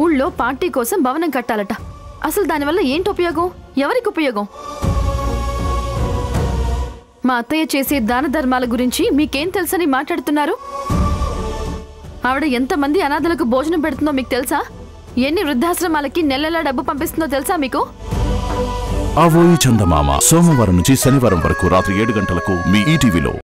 ఊళ్ళో పార్టీ కోసం భవనం కట్టాలట. అసలు దానివల్ల ఏంటి ఉపయోగం? ఎవరికి ఉపయోగం? మా అత్తయ్య చేసే దాన ధర్మాల గురించి మీకేం తెలుసని మాట్లాడుతున్నారు? ఆవిడ ఎంతమంది అనాథలకు భోజనం పెడుతుందో మీకు తెలుసా? ఎన్ని వృద్ధాశ్రమాలకి నెలలా డబ్బు పంపిస్తుందో తెలుసా మీకు? అవోయి చందమామ సోమవారం నుంచి శనివారం వరకు రాత్రి ఏడు గంటలకు మీ ఈటీవీలో.